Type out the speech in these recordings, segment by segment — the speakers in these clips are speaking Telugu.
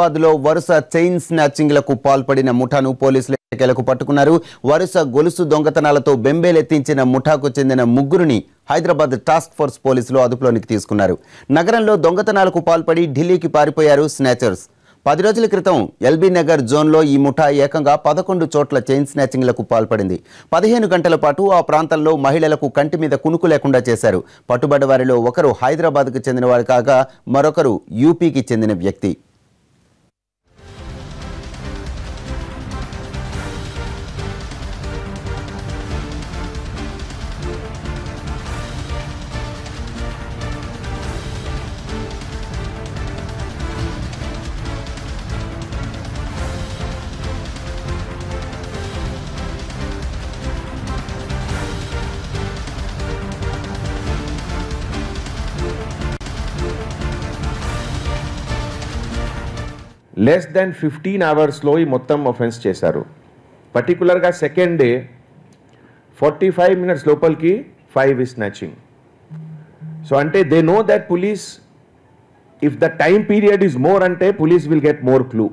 హైదరాబాద్లో వరుస చైన్ స్నాచింగ్లకు పాల్పడిన ముఠాను పోలీసులు ఎట్టకేలకు పట్టుకున్నారు? వరుస గొలుసు దొంగతనాలతో బెంబేలెత్తించిన ముఠాకు చెందిన ముగ్గురిని హైదరాబాద్ టాస్క్ ఫోర్స్ పోలీసులు అదుపులోనికి తీసుకున్నారు. నగరంలో దొంగతనాలకు పాల్పడి ఢిల్లీకి పారిపోయారు స్నాచర్స్. పది రోజుల క్రితం ఎల్బీ నగర్ జోన్లో ఈ ముఠా ఏకంగా పదకొండు చోట్ల చైన్ స్నాచింగ్లకు పాల్పడింది. పదిహేను గంటల పాటు ఆ ప్రాంతంలో మహిళలకు కంటి మీద కునుకు లేకుండా చేశారు. పట్టుబడ్డ వారిలో ఒకరు హైదరాబాద్కు చెందినవారు కాగా మరొకరు యూపీకి చెందిన వ్యక్తి. లెస్ దెన్ ఫిఫ్టీన్ అవర్స్లో ఈ మొత్తం ఒఫెన్స్ చేశారు. పర్టికులర్గా second day forty five minutes లోపలికి ఫైవ్ ఇస్ స్నాచింగ్ సో అంటే they know that police if the time period is more అంటే police will get more clue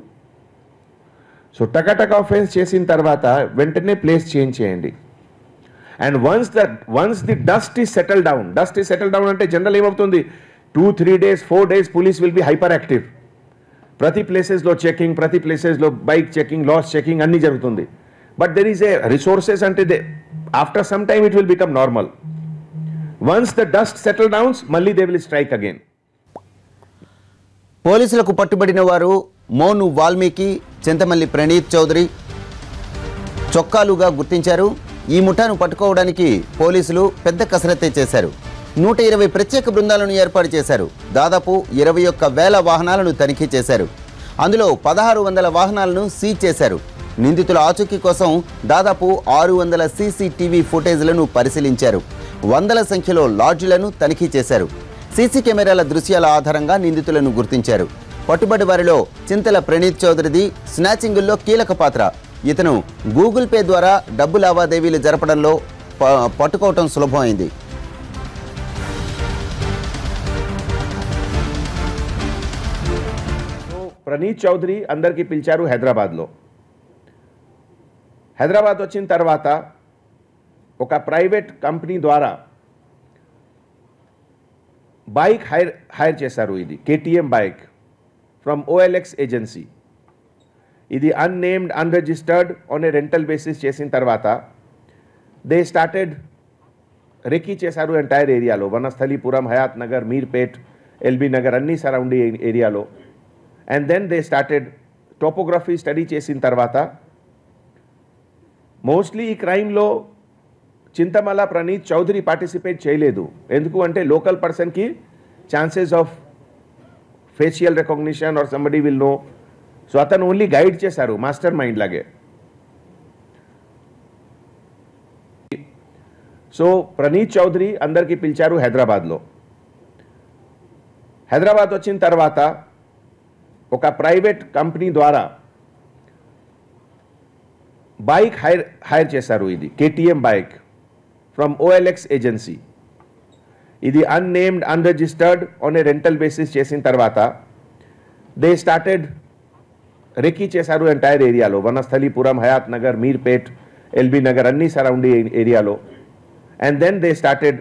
so టకటక ఆఫెన్స్ చేసిన తర్వాత వెంటనే ప్లేస్ చేంజ్ చేయండి. And once the once the dust ఈ సెటిల్ డౌన్ డస్ట్ ఈ సెటిల్ డౌన్ అంటే జనరల్ ఏమవుతుంది? Two three days four days police will be hyperactive ప్రతి ప్లేసెస్లో చెకింగ్ ప్రతి ప్లేసెస్లో బైక్ చెకింగ్ లాస్ చెకింగ్ అన్నీ జరుగుతుంది. But there is a resources అంటే they after some time it will become normal once the dust settle downs మళ్ళీ దే విల్ స్ట్రైక్ అగైన్ పోలీసులకు పట్టుబడిన వారు మోను వాల్మీకి చింతమల్లి ప్రణీత్ చౌదరి చొక్కాలుగా గుర్తించారు. ఈ ముఠాను పట్టుకోవడానికి పోలీసులు పెద్ద కసరత్తే చేశారు. నూట ఇరవై ప్రత్యేక బృందాలను ఏర్పాటు చేశారు. దాదాపు ఇరవై ఒక్క వేల వాహనాలను తనిఖీ చేశారు. అందులో పదహారు వందల వాహనాలను సీజ్ చేశారు. నిందితుల ఆచూకీ కోసం దాదాపు ఆరు వందల సీసీటీవీ ఫుటేజ్లను పరిశీలించారు. వందల సంఖ్యలో లాడ్జ్లను తనిఖీ చేశారు. సీసీ కెమెరాల దృశ్యాల ఆధారంగా నిందితులను గుర్తించారు. పట్టుబడి వారిలో చింతల ప్రణీత్ చౌదరిది స్నాచింగుల్లో కీలక పాత్ర. ఇతను గూగుల్ పే ద్వారా డబ్బు లావాదేవీలు జరపడంలో ప- పట్టుకోవటం సులభమైంది. ప్రణీత్ చౌదరి అందరికీ పిలిచారు హైదరాబాద్లో. హైదరాబాద్ వచ్చిన తర్వాత ఒక ప్రైవేట్ కంపెనీ ద్వారా బైక్ హైర్ హైర్ చేశారు ఇది KTM bike from OLX agency. ఇది unnamed unregistered on a rental basis చేసిన తర్వాత దే స్టార్టెడ్ రెక్కీ చేశారు ఎంటైర్ ఏరియాలో వనస్థలీపురం హయాత్ నగర్ మీర్పేట్ ఎల్బీ నగర్ అన్ని సరౌండింగ్ ఏరియాలో and then they started topography study చేసిన తర్వాత మోస్ట్లీ ఈ క్రైమ్లో చింతమల ప్రణీత్ చౌదరి పార్టిసిపేట్ చేయలేదు. ఎందుకు అంటే లోకల్ పర్సన్కి chances of facial recognition or somebody will know so అతను ఓన్లీ గైడ్ చేశారు మాస్టర్ మైండ్ లాగే. సో ప్రణీత్ చౌదరి అందరికీ పిలిచారు హైదరాబాద్లో. హైదరాబాద్ వచ్చిన తర్వాత ఒక ప్రైవేట్ కంపెనీ ద్వారా బైక్ హైర్ హైర్ చేశారు ఇది KTM bike from OLX agency. ఇది unnamed unregistered on a rental basis చేసిన తర్వాత దే స్టార్టెడ్ రెక్కీ చేశారు ఎంటైర్ ఏరియాలో వనస్థలీపురం హయాత్ నగర్ మీర్పేట్ ఎల్బీ నగర్ అన్ని సరౌండింగ్ ఏరియాలో. And then they started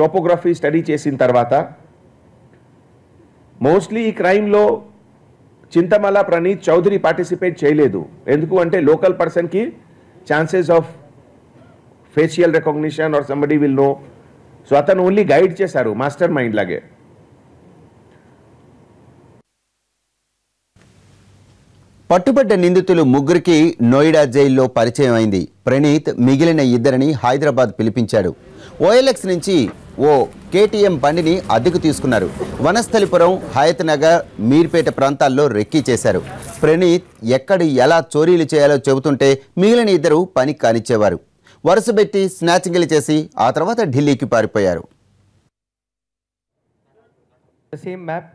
topography study చేసిన తర్వాత మోస్ట్లీ ఈ క్రైమ్లో చింతమల ప్రణీత్ చౌదరి పార్టిసిపేట్ చేయలేదు. ఎందుకు అంటే లోకల్ పర్సన్కి chances of facial recognition or somebody will know so అతను ఓన్లీ గైడ్ చేశారు మాస్టర్ మైండ్ లాగే. పట్టుబడ్డ నిందితులు ముగ్గురికి నోయిడా జైల్లో పరిచయం అయింది. ప్రణీత్ మిగిలిన ఇద్దరిని హైదరాబాద్ పిలిపించాడు. ఓఎల్ఎక్స్ నుంచి ఓ కేటీఎం బండిని అద్దెకు తీసుకున్నారు. వనస్థలిపురం హయత్ నగర్ మీర్పేట ప్రాంతాల్లో రెక్కీ చేశారు. ప్రణీత్ ఎక్కడ ఎలా చోరీలు చేయాలో చెబుతుంటే మిగిలిన ఇద్దరు పని కానిచ్చేవారు. వరుసబెట్టి స్నాచింగ్లు చేసి ఆ తర్వాత ఢిల్లీకి పారిపోయారు. Google map